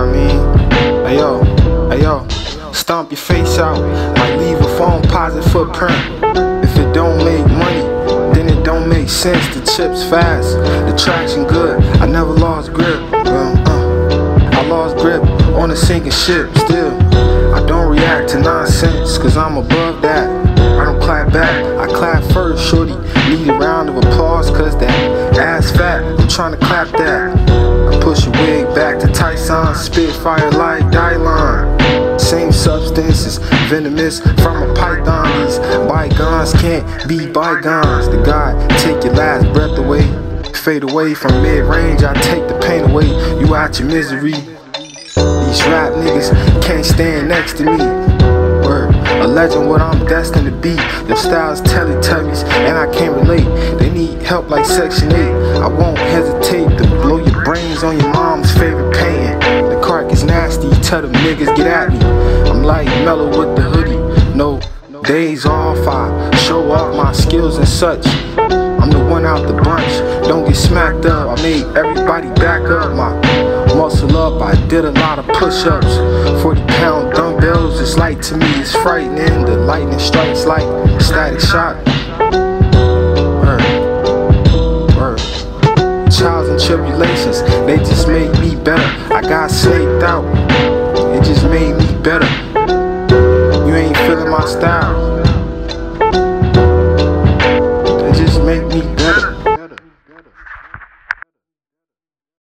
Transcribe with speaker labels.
Speaker 1: what I mean? Ayo, ayo, stomp your face out. Might leave a Foamposite footprint. If it don't make money, then it don't make sense. The chips fast, the traction good. I never lost grip. Uh, uh, I lost grip on a sinking ship. Still, I don't react to nonsense, cause I'm above that. I don't clap back, I clap first, shorty. Need a round of applause, cause that ass fat. I'm trying to clap that spit fire like Dylon. Same substances, venomous from a python. These bygones can't be bygones. The God take your last breath away. Fade away from mid range, I take the pain away. You out your misery. These rap niggas can't stand next to me. Word, a legend, what I'm destined to be. Your style's Teletubbies, and I can't relate. They need help like Section 8. I won't hesitate to blow your brains on your mom's tell them niggas get at me. I'm like mellow with the hoodie, no days off. I show off my skills and such. I'm the one out the bunch, don't get smacked up. I made everybody back up. My muscle up, I did a lot of push ups. 40 pound dumbbells, it's light to me, it's frightening. The lightning strikes like static shock. Trials and tribulations, they just made me better. I got snaked out, made me better. You ain't feeling my style.